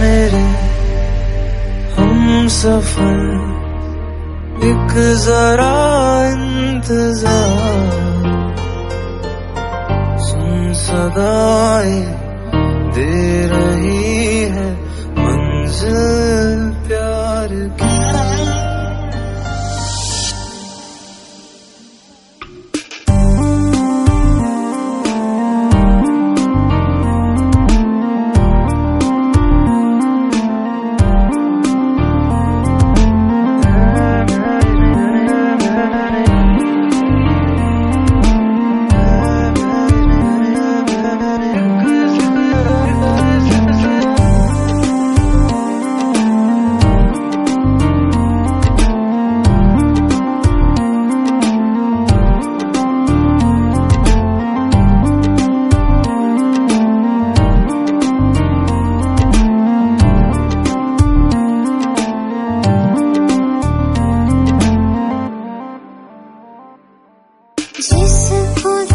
मेरे हम सफ़र एक जरा इंतज़ार। सुन सदाए दे रही 去死吧！